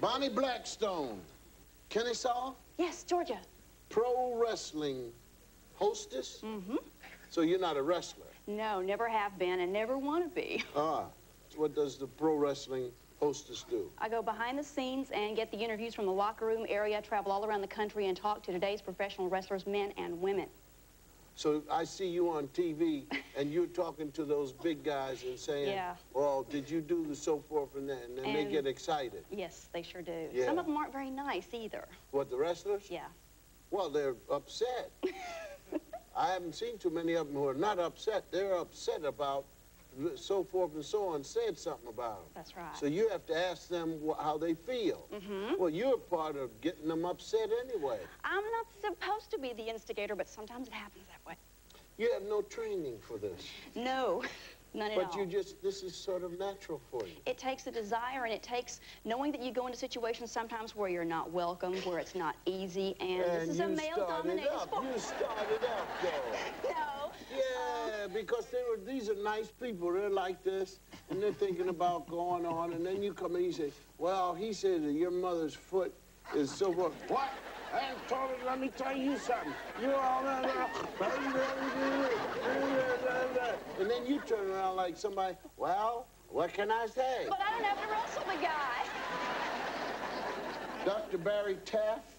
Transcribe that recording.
Boni Blackstone, Kennesaw, Yes, Georgia. pro wrestling hostess. Mm-hmm. So you're not a wrestler. No, never have been and never want to be. Ah, what does the pro wrestling hostess do? I go behind the scenes and get the interviews from the locker room area, travel all around the country, and talk to today's professional wrestlers, men and women. So I see you on TV, and you're talking to those big guys and saying, Yeah. well, did you do the so forth and that? And then they get excited. Yes, they sure do. Yeah. Some of them aren't very nice either. What, the wrestlers? Yeah. Well, they're upset. I haven't seen too many of them who are not upset. They're upset about so forth and so on, said something about them. That's right. So you have to ask them wh- how they feel. Mm-hmm. Well, you're part of getting them upset anyway. I'm not supposed to be the instigator, but sometimes it happens that way. You have no training for this. No, none at all. But you just, this is sort of natural for you. It takes a desire and it takes knowing that you go into situations sometimes where you're not welcome, where it's not easy, and, this is a male-dominated sport. You started up, though. No. Yeah, because they were, these are nice people. They're like this, and they're thinking about going on, and then you come in and you say, well, he said that your mother's foot is so forth. What? And told her, let me tell you something. You all that, and then you turn around like somebody, well, what can I say? But I don't have to wrestle the guy. Dr. Barry Taft,